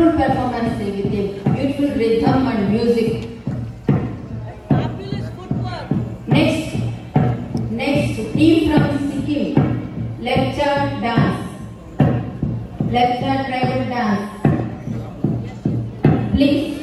Wonderful performance with him. beautiful rhythm and music. Fabulous footwork. Next, next team from Sikkim, lecture dance, lecture tribal dance. Please.